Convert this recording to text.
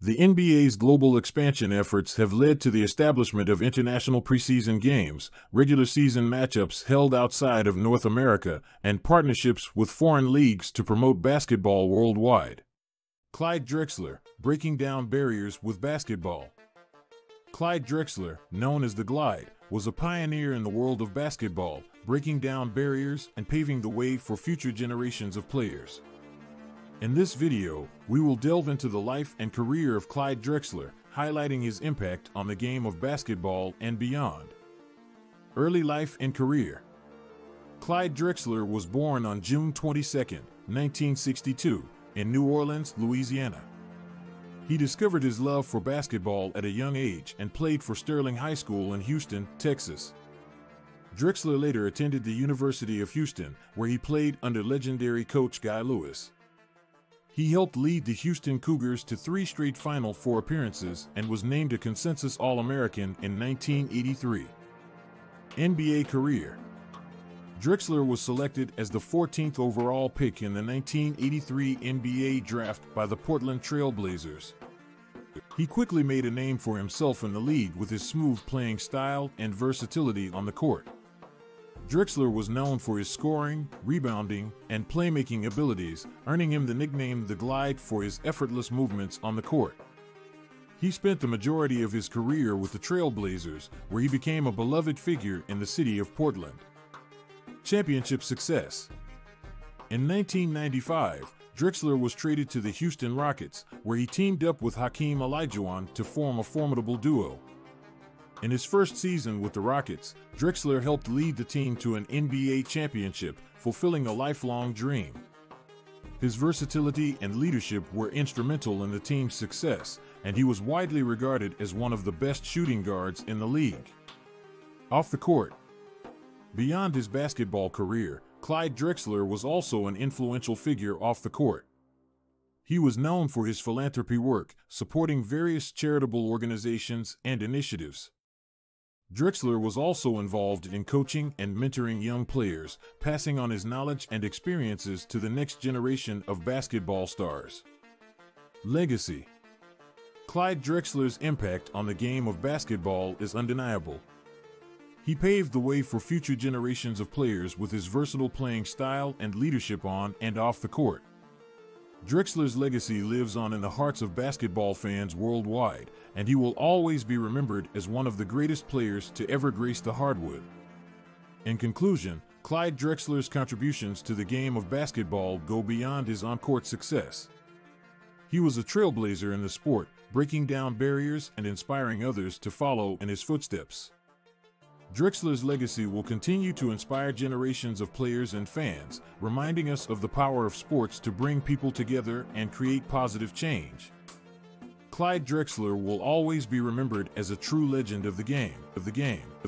The NBA's global expansion efforts have led to the establishment of international preseason games, regular season matchups held outside of North America, and partnerships with foreign leagues to promote basketball worldwide. Clyde Drexler, breaking down barriers with basketball. Clyde Drexler, known as the Glide, was a pioneer in the world of basketball, breaking down barriers and paving the way for future generations of players. In this video, we will delve into the life and career of Clyde Drexler, highlighting his impact on the game of basketball and beyond. Early life and career Clyde Drexler was born on June 22, 1962, in New Orleans, Louisiana. He discovered his love for basketball at a young age and played for Sterling High School in Houston, Texas. Drexler later attended the University of Houston, where he played under legendary coach Guy Lewis. He helped lead the Houston Cougars to three straight Final Four appearances and was named a consensus All American in 1983. NBA career Drexler was selected as the 14th overall pick in the 1983 NBA draft by the Portland Trail Blazers. He quickly made a name for himself in the league with his smooth playing style and versatility on the court. Drexler was known for his scoring, rebounding, and playmaking abilities, earning him the nickname The Glide for his effortless movements on the court. He spent the majority of his career with the Trailblazers, where he became a beloved figure in the city of Portland. Championship success In 1995, Drexler was traded to the Houston Rockets, where he teamed up with Hakeem Olajuwon to form a formidable duo. In his first season with the Rockets, Drexler helped lead the team to an NBA championship, fulfilling a lifelong dream. His versatility and leadership were instrumental in the team's success, and he was widely regarded as one of the best shooting guards in the league. Off the court, beyond his basketball career, Clyde Drexler was also an influential figure off the court. He was known for his philanthropy work, supporting various charitable organizations and initiatives. Drexler was also involved in coaching and mentoring young players, passing on his knowledge and experiences to the next generation of basketball stars. Legacy Clyde Drexler's impact on the game of basketball is undeniable. He paved the way for future generations of players with his versatile playing style and leadership on and off the court. Drexler's legacy lives on in the hearts of basketball fans worldwide, and he will always be remembered as one of the greatest players to ever grace the hardwood. In conclusion, Clyde Drexler's contributions to the game of basketball go beyond his on court success. He was a trailblazer in the sport, breaking down barriers and inspiring others to follow in his footsteps. Drexler's legacy will continue to inspire generations of players and fans, reminding us of the power of sports to bring people together and create positive change. Clyde Drexler will always be remembered as a true legend of the game, of the game, of